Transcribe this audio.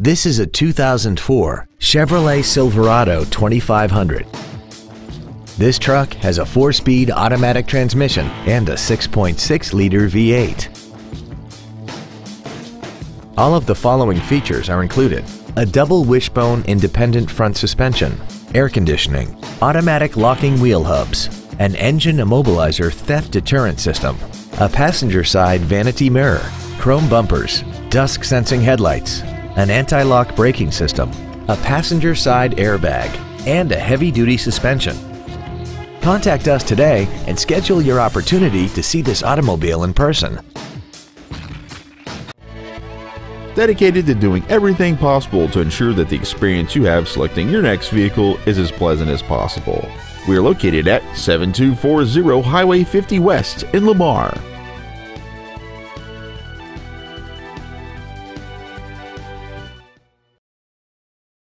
This is a 2004 Chevrolet Silverado 2500. This truck has a four-speed automatic transmission and a 6.6-liter V8. All of the following features are included. A double wishbone independent front suspension, air conditioning, automatic locking wheel hubs, an engine immobilizer theft deterrent system, a passenger side vanity mirror, chrome bumpers, dusk sensing headlights, an anti-lock braking system, a passenger side airbag, and a heavy-duty suspension. Contact us today and schedule your opportunity to see this automobile in person. dedicated to doing everything possible to ensure that the experience you have selecting your next vehicle is as pleasant as possible. We are located at 7240 Highway 50 West in Lamar.